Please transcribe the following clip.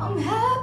I'm happy.